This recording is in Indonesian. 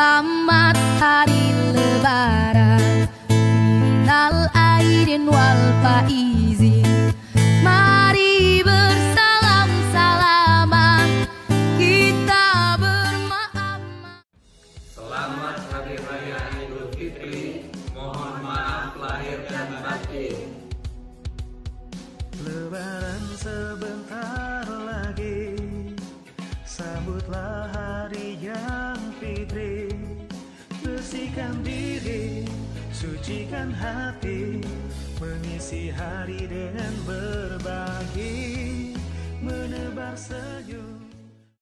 Selamat hari lebaran. Minal aidin wal faizin Mari bersalam-salaman Kita bermaaf. Selamat Hari Raya Idul Fitri. Mohon maaf lahir dan batin. Lebaran sebentar lagi. Sambutlah hari Bersihkan diri, sucikan hati Mengisi hari dengan berbagi Menebar senyum